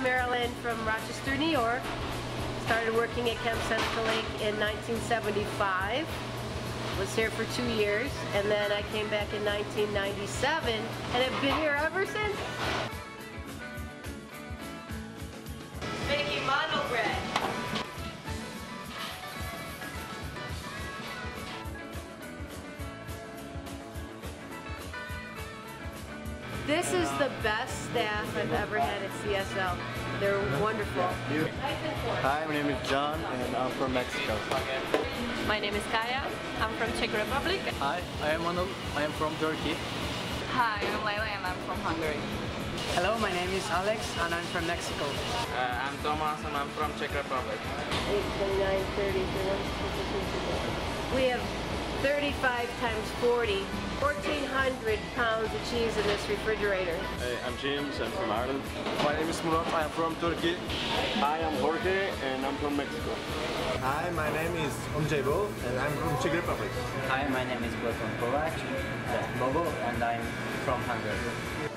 Marilyn from Rochester, New York. Started working at Camp Seneca Lake in 1975. Was here for two years, and then I came back in 1997, and have been here ever since. This is the best staff I've ever had at CSL. They're wonderful. Hi, my name is John and I'm from Mexico. My name is Kaya. I'm from Czech Republic. Hi, I am Anil. I am from Turkey. Hi, I'm Layla and I'm from Hungary. Hello, my name is Alex and I'm from Mexico. Uh, I'm Thomas and I'm from Czech Republic. 8, 29, 30, 31, We have 35 times 40, 1,400 pounds of cheese in this refrigerator. Hey, I'm James, I'm from Ireland. My name is Murat. I am from Turkey. Hi, I'm Jorge and I'm from Mexico. Hi, my name is Ondřejbo and I'm from Czech Republic. Hi, my name is Platon Kovac, uh, Bobo, and I'm from Hungary.